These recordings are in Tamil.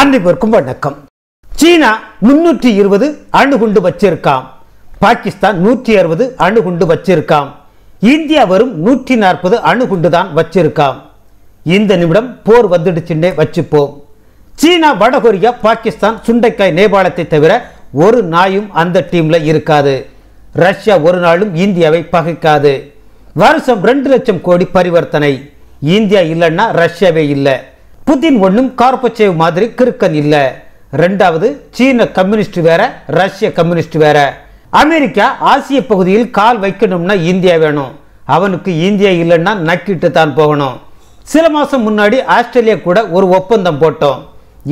அனைவருக்கும் வணக்கம். சீனா முன்னூற்றி இருபது அணுகுண்டு வச்சிருக்காம். பாகிஸ்தான் நூற்றி அறுபது அணுகுண்டு வச்சிருக்காம். இந்தியா வரும் நூற்றி நாற்பது அணுகுண்டு தான் வச்சிருக்காம். இந்த நிமிடம் போர் வந்துடுச்சுன்னே வச்சுப்போம். சீனா வடகொரியா பாகிஸ்தான் சுண்டைக்காய் நேபாளத்தை தவிர ஒரு நாயும் அந்த டீம்ல இருக்காது. ரஷ்யா ஒரு நாளும் இந்தியாவை பகைக்காது. வருஷம் ரெண்டு லட்சம் கோடி பரிவர்த்தனை. இந்தியா இல்லைன்னா ரஷ்யாவே இல்லை. புதின் ஒன்றும் கார்பச்சேவ் மாதிரி கிறுக்கன் இல்லை. ரெண்டாவது சீன கம்யூனிஸ்ட் வேற ரஷ்ய கம்யூனிஸ்ட் வேற. அமெரிக்கா ஆசிய பகுதியில் கால் வைக்கணும்னா இந்தியா வேணும். அவனுக்கு இந்தியா இல்லைன்னா நக்கிட்டு தான் போகணும். சில மாதம் முன்னாடி ஆஸ்திரேலியா கூட ஒரு ஒப்பந்தம் போட்டோம்.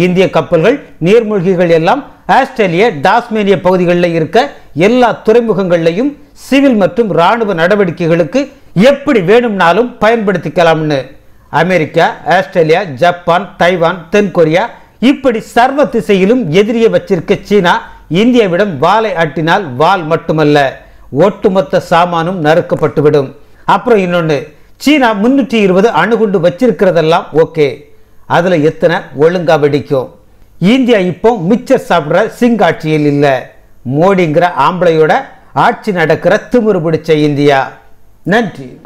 இந்திய கப்பல்கள் நீர்மூழ்கிகள் எல்லாம் ஆஸ்திரேலிய டாஸ்மேனிய பகுதிகளில் இருக்க எல்லா துறைமுகங்கள்லையும் சிவில் மற்றும் ராணுவ நடவடிக்கைகளுக்கு எப்படி வேணும்னாலும் பயன்படுத்திக்கலாம்னு. அமெரிக்கா ஆஸ்திரேலியா ஜப்பான் தைவான் தென்கொரியா இப்படி சர்வ திசையிலும் எதிரியை வச்சிருக்க சீனா இந்தியாவிடம் வாளை ஆட்டினால் வால் மட்டுமல்ல ஒட்டுமொத்த சாமானும் நறுக்கப்பட்டுவிடும். அப்புறம் இன்னொன்று சீனா முன்னூற்றி இருபது அணுகுண்டு வச்சிருக்கிறதெல்லாம் ஓகே. அதில் எத்தனை? ஒழுங்கா வெடிக்கும். இந்தியா இப்போ மிச்சர் சாப்பிட்ற சிங் ஆட்சியில் இல்லை. மோடிங்கிற ஆம்பளையோட ஆட்சி நடக்கிற திமிரு பிடிச்ச இந்தியா. நன்றி.